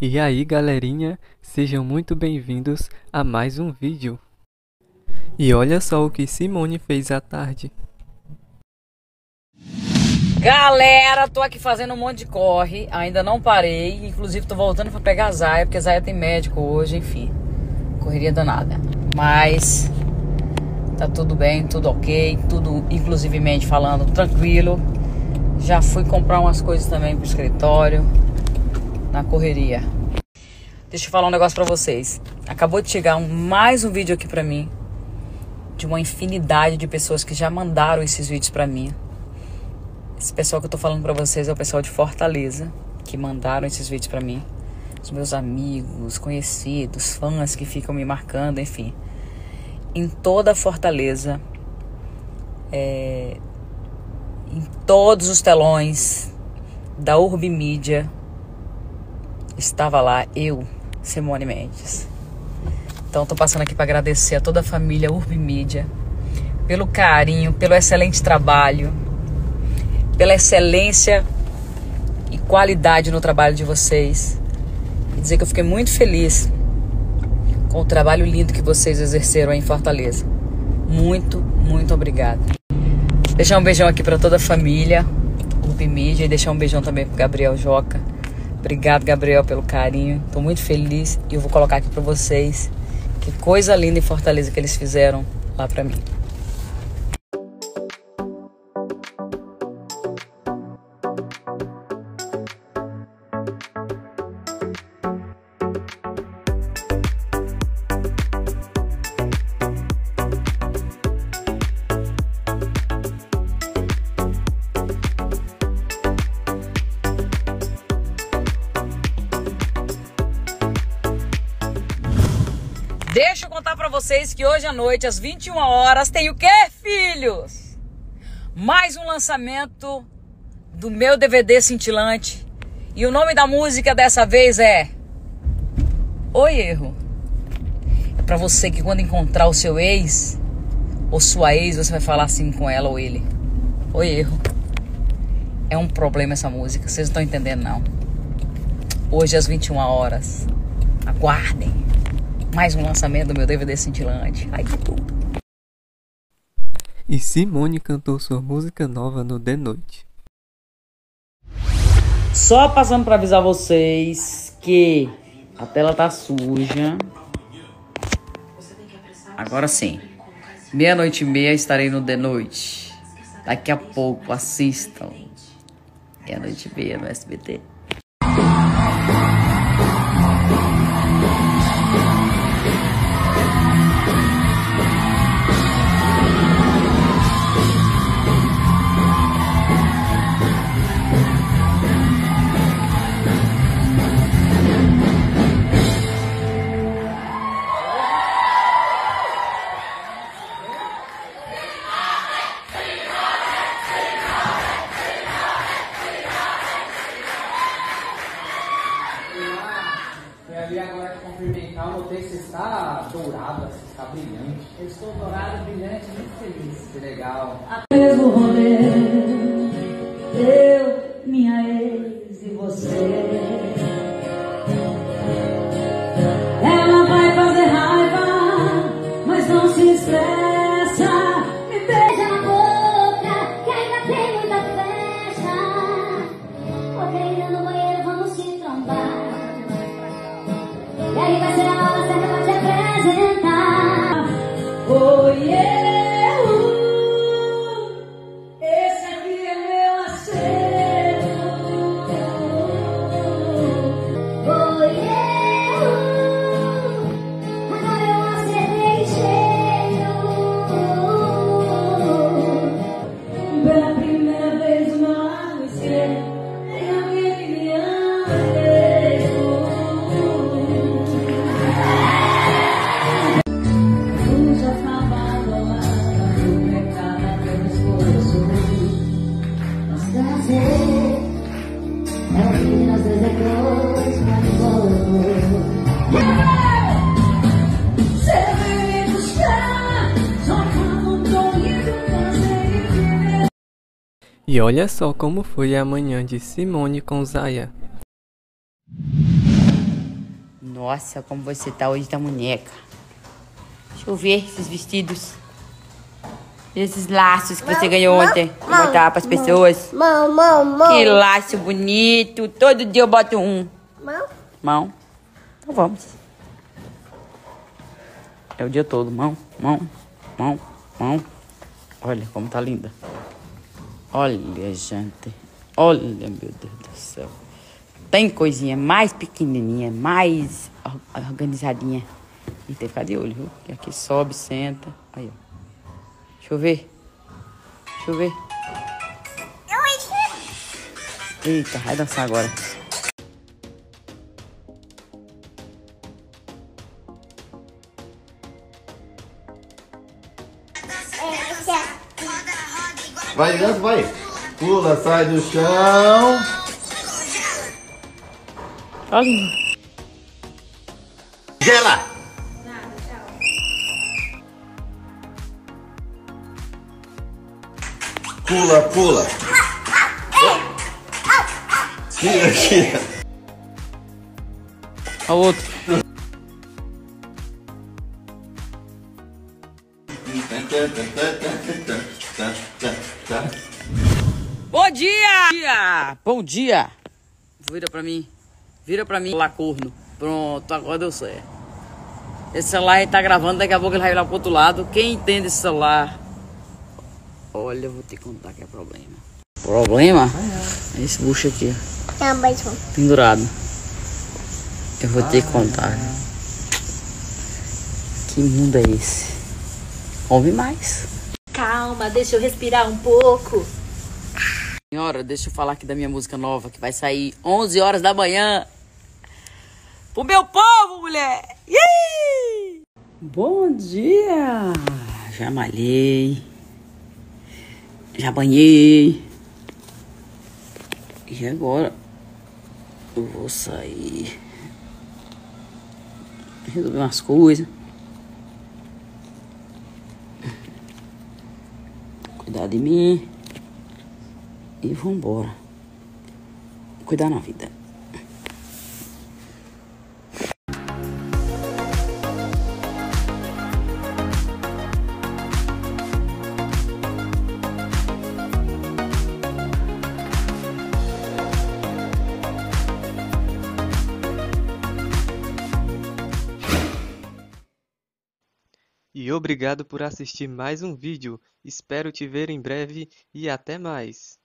E aí galerinha, sejam muito bem-vindos a mais um vídeo. E olha só o que Simone fez à tarde. Galera, tô aqui fazendo um monte de corre, ainda não parei, inclusive tô voltando para pegar a Zaya, porque a Zaya tem médico hoje, enfim. Correria danada. Mas tá tudo bem, tudo ok, tudo inclusivemente falando tranquilo. Já fui comprar umas coisas também pro escritório na correria. Deixa eu falar um negócio para vocês. Acabou de chegar um, mais um vídeo aqui para mim de uma infinidade de pessoas que já mandaram esses vídeos para mim. Esse pessoal que eu tô falando para vocês é o pessoal de Fortaleza que mandaram esses vídeos para mim. Os meus amigos, conhecidos, fãs que ficam me marcando, enfim. Em toda Fortaleza, é, em todos os telões da Urb Mídia, estava lá eu, Simone Mendes. Então tô passando aqui para agradecer a toda a família Urb Mídia pelo carinho, pelo excelente trabalho, pela excelência e qualidade no trabalho de vocês. E dizer que eu fiquei muito feliz com o trabalho lindo que vocês exerceram aí em Fortaleza. Muito, muito obrigada. Deixar um beijão aqui para toda a família, Urb Mídia, e deixar um beijão também pro Gabriel Joca Obrigado, Gabriel, pelo carinho. Estou muito feliz e eu vou colocar aqui para vocês que coisa linda em Fortaleza que eles fizeram lá para mim. Deixa eu contar para vocês que hoje à noite, às 21 horas, tem o quê, filhos? Mais um lançamento do meu DVD cintilante. E o nome da música dessa vez é Oi Erro. É para você que quando encontrar o seu ex ou sua ex, você vai falar assim com ela ou ele. Oi Erro. É um problema essa música, vocês não estão entendendo não. Hoje às 21 horas. Aguardem mais um lançamento do meu DVD cintilante. Ai que tudo. E Simone cantou sua música nova no The Noite. Só passando para avisar vocês que a tela tá suja. Agora sim. Meia-noite e meia estarei no The Noite. Daqui a pouco assistam. Meia-noite e meia no SBT. Ali agora cumprimentar, eu notei que você está dourada, você está brilhante. Eu estou dourada, brilhante, muito feliz. Que legal. mesmo rolê, eu, minha ex e você. Oi, E olha só como foi a manhã de Simone com Zaya. Nossa, como você tá hoje da boneca. Deixa eu ver esses vestidos. Esses laços que você ganhou ontem. Pra botar pras pessoas. Mão, mão, mão. Que laço bonito. Todo dia eu boto um. Mão. Mão. Então vamos. É o dia todo. Mão, mão, mão, mão. Olha como tá linda. Olha, gente. Olha, meu Deus do céu. Tem coisinha mais pequenininha, mais or- organizadinha. E tem que ficar de olho, viu? Que aqui sobe, senta. Aí, ó. Deixa eu ver. Deixa eu ver. Eita, vai dançar agora. Vai, dança, vai. Pula, sai do chão. Olha. Gela. Pula, pula. Tira, tira. A outro. Dia! Bom dia! Vira pra mim. Vira pra mim, lá corno. Pronto, agora deu certo. Esse celular aí tá gravando, daqui a pouco ele vai virar pro outro lado. Quem entende esse celular? Olha, eu vou te contar que é problema. Problema? É esse bucho aqui, ó. Pendurado. Eu vou ter que contar. Que mundo é esse? Ouve mais. Calma, deixa eu respirar um pouco. Senhora, deixa eu falar aqui da minha música nova que vai sair 11 horas da manhã. Pro meu povo, mulher! Bom dia! Já malhei. Já banhei. E agora? Eu vou sair. Resolver umas coisas. Cuidar de mim. E vambora. Cuidar na vida. E obrigado por assistir mais um vídeo. Espero te ver em breve e até mais.